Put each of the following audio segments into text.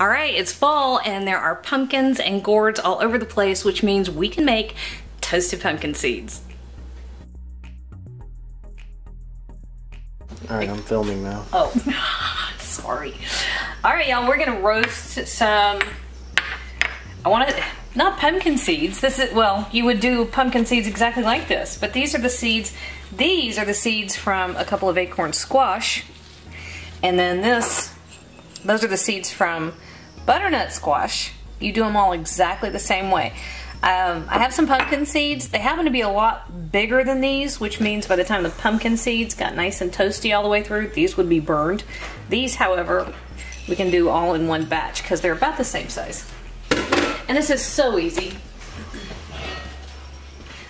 All right, it's fall and there are pumpkins and gourds all over the place, which means we can make toasted pumpkin seeds. All right, I'm filming now. Oh, sorry. All right, y'all, we're gonna roast some, I wanna, not pumpkin seeds. This is, well, you would do pumpkin seeds exactly like this, but these are the seeds, these are the seeds from a couple of acorn squash. And then this, those are the seeds from butternut squash. You do them all exactly the same way. Um, I have some pumpkin seeds. They happen to be a lot bigger than these, which means by the time the pumpkin seeds got nice and toasty all the way through, these would be burned. These, however, we can do all in one batch because they're about the same size. And this is so easy.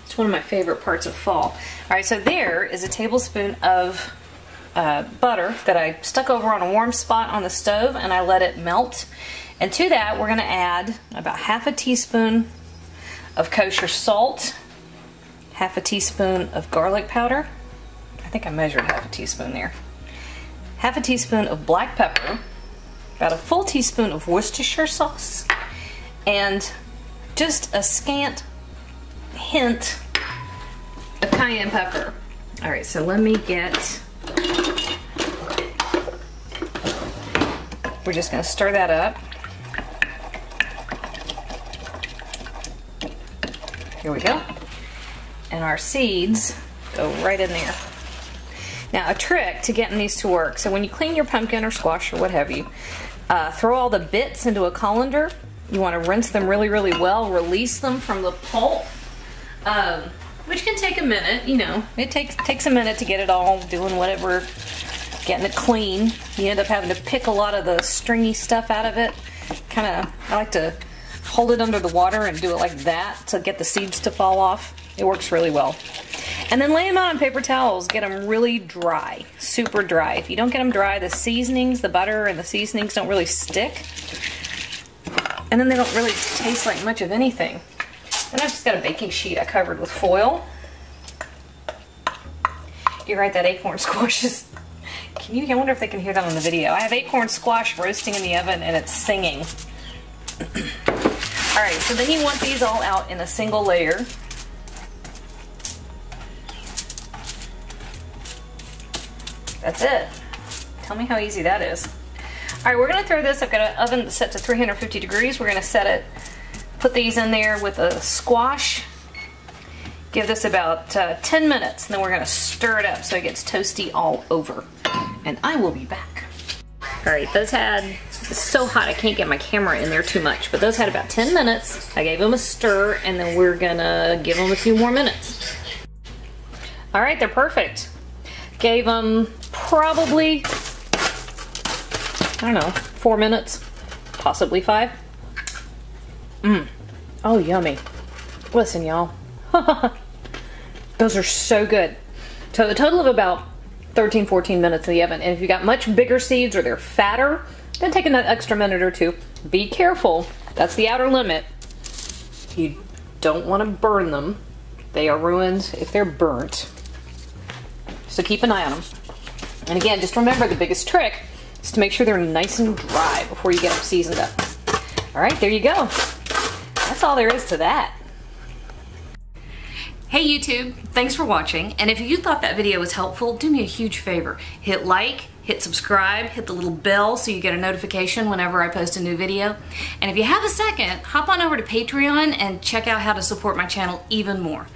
It's one of my favorite parts of fall. All right, so there is a tablespoon of uh, butter that I stuck over on a warm spot on the stove and I let it melt. And to that, we're gonna add about half a teaspoon of kosher salt, half a teaspoon of garlic powder. I think I measured half a teaspoon there. Half a teaspoon of black pepper, about a full teaspoon of Worcestershire sauce, and just a scant hint of cayenne pepper. All right, so let me get, we're just gonna stir that up. Here we go. And our seeds go right in there. Now a trick to getting these to work, so when you clean your pumpkin or squash or what have you, uh, throw all the bits into a colander. You want to rinse them really, really well, release them from the pulp, um, which can take a minute, you know. It takes, takes a minute to get it all doing whatever, getting it clean. You end up having to pick a lot of the stringy stuff out of it. Kind of, I like to hold it under the water and do it like that to get the seeds to fall off. It works really well. And then lay them out on paper towels. Get them really dry, super dry. If you don't get them dry, the seasonings, the butter and the seasonings don't really stick. And then they don't really taste like much of anything. And I've just got a baking sheet I covered with foil. You're right, that acorn squash is... Can you, I wonder if they can hear that on the video. I have acorn squash roasting in the oven and it's singing. All right, so then you want these all out in a single layer. That's it. Tell me how easy that is. All right, we're gonna throw this, I've got an oven set to 350 degrees. We're gonna set it, put these in there with a squash. Give this about uh, 10 minutes, and then we're gonna stir it up so it gets toasty all over. And I will be back. All right, those had, so hot I can't get my camera in there too much, but those had about 10 minutes. I gave them a stir, and then we're gonna give them a few more minutes. All right, they're perfect. Gave them probably, I don't know, four minutes, possibly five. Mmm. Oh, yummy. Listen, y'all. Those are so good. So a total of about 13, 14 minutes in the oven. And if you got much bigger seeds or they're fatter, then take an extra minute or two. Be careful. That's the outer limit. You don't want to burn them. They are ruined if they're burnt. So keep an eye on them. And again, just remember the biggest trick is to make sure they're nice and dry before you get them seasoned up. All right, there you go. That's all there is to that. Hey YouTube, thanks for watching. And if you thought that video was helpful, do me a huge favor. Hit like, hit subscribe, hit the little bell so you get a notification whenever I post a new video. And if you have a second, hop on over to Patreon and check out how to support my channel even more.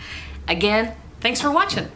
Again, thanks for watching.